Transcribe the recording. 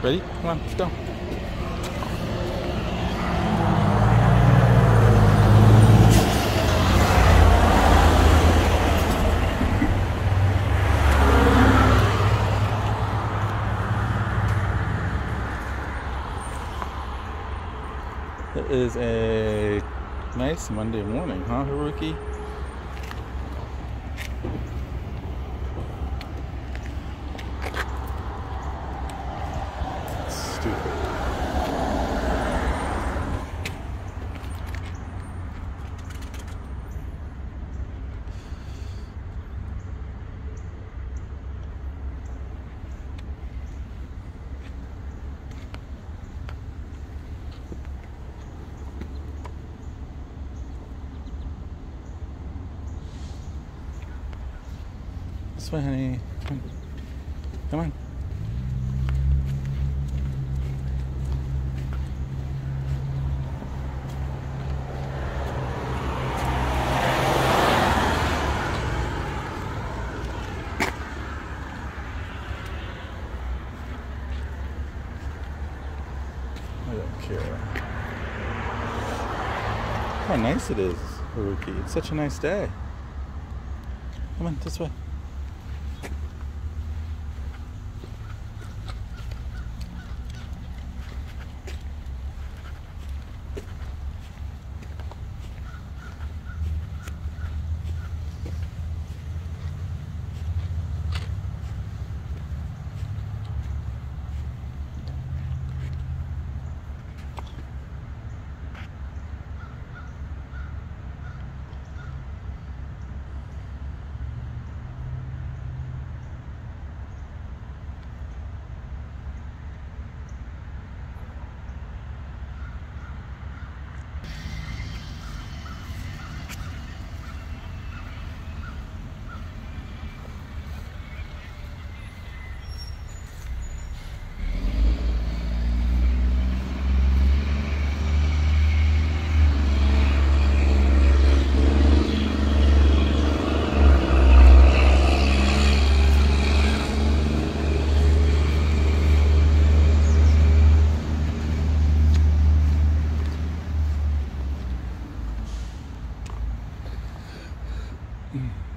Ready? Come on, let's go. It is a nice Monday morning, huh, Haruki? Stupid. This way, honey. Come on. Come on. I. How nice it is, Haruki. It's such a nice day. Come on, this way. Mm.